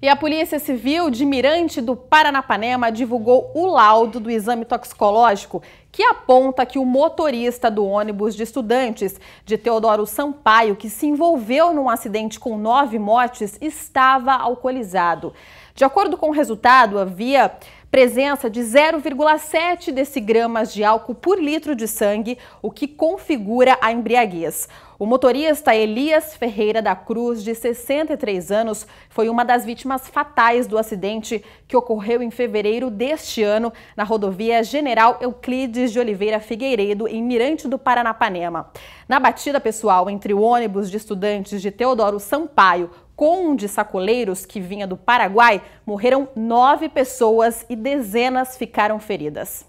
E a Polícia Civil de Mirante do Paranapanema divulgou o laudo do exame toxicológico que aponta que o motorista do ônibus de estudantes de Teodoro Sampaio, que se envolveu num acidente com nove mortes, estava alcoolizado. De acordo com o resultado, havia presença de 0,7 decigramas de álcool por litro de sangue, o que configura a embriaguez. O motorista Elias Ferreira da Cruz, de 63 anos, foi uma das vítimas fatais do acidente que ocorreu em fevereiro deste ano na rodovia General Euclides de Oliveira Figueiredo, em Mirante do Paranapanema. Na batida pessoal entre o ônibus de estudantes de Teodoro Sampaio com um de sacoleiros que vinha do Paraguai, morreram nove pessoas e dezenas ficaram feridas.